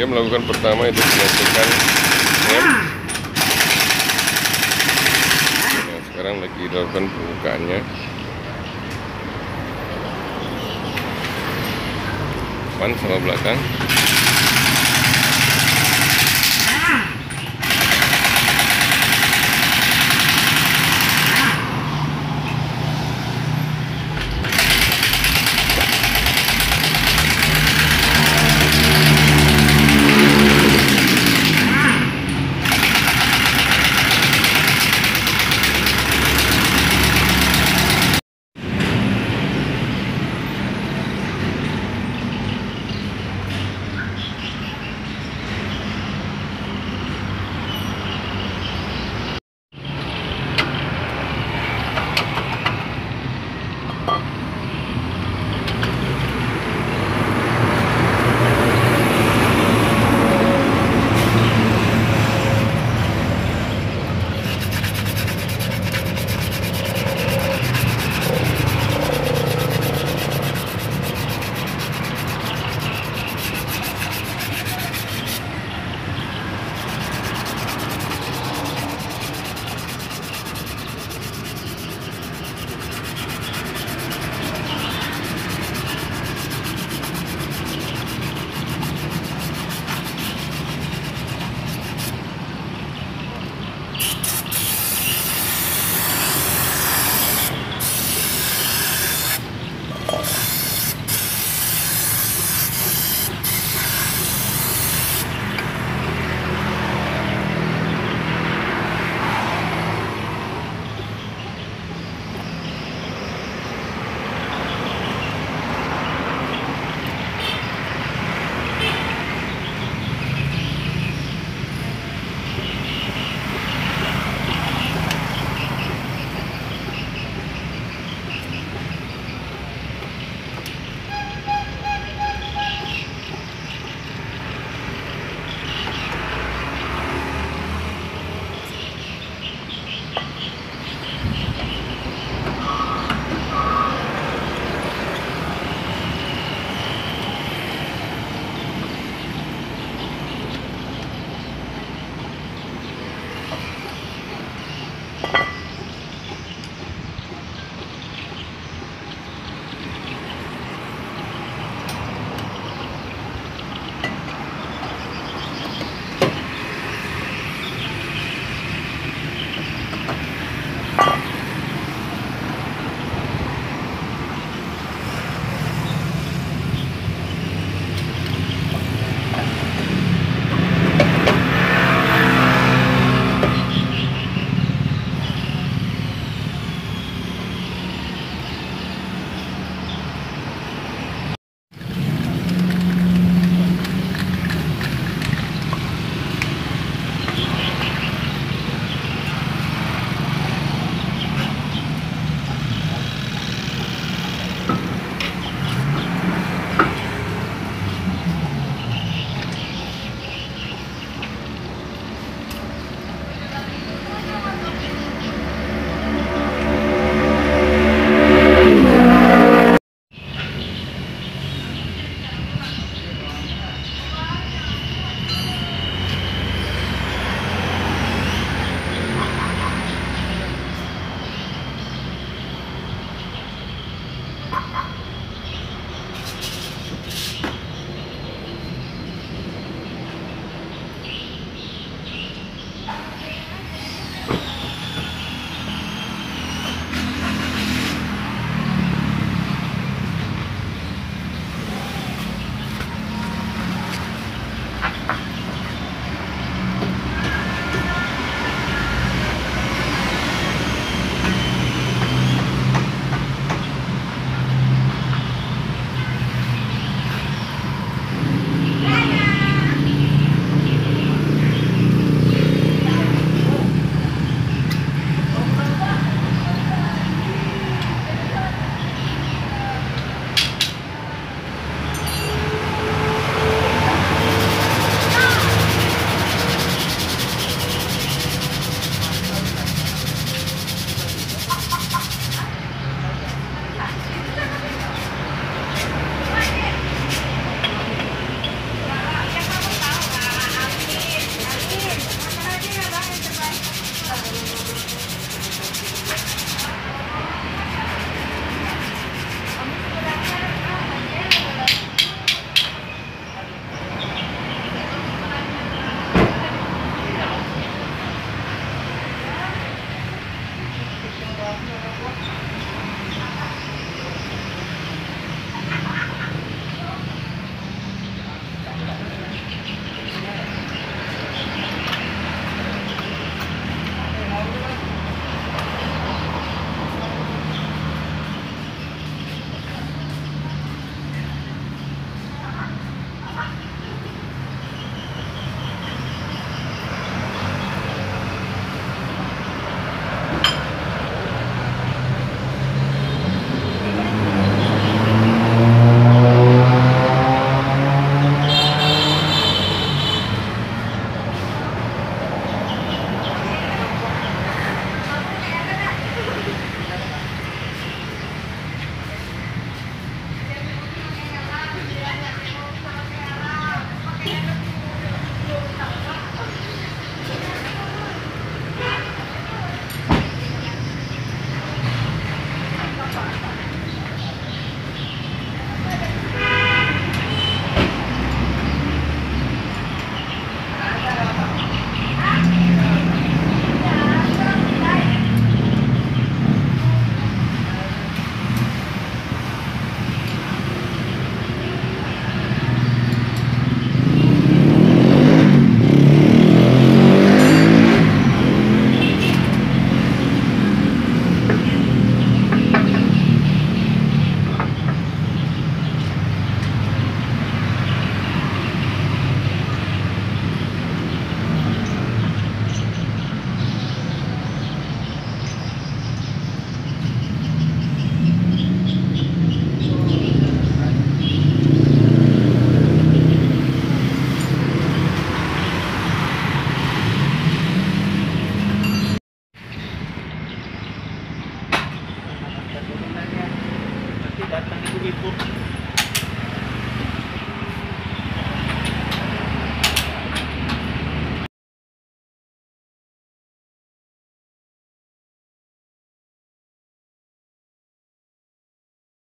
dia melakukan pertama itu pengecekan rem ya. nah, sekarang lagi dilakukan pembukaannya. Depan sama belakang.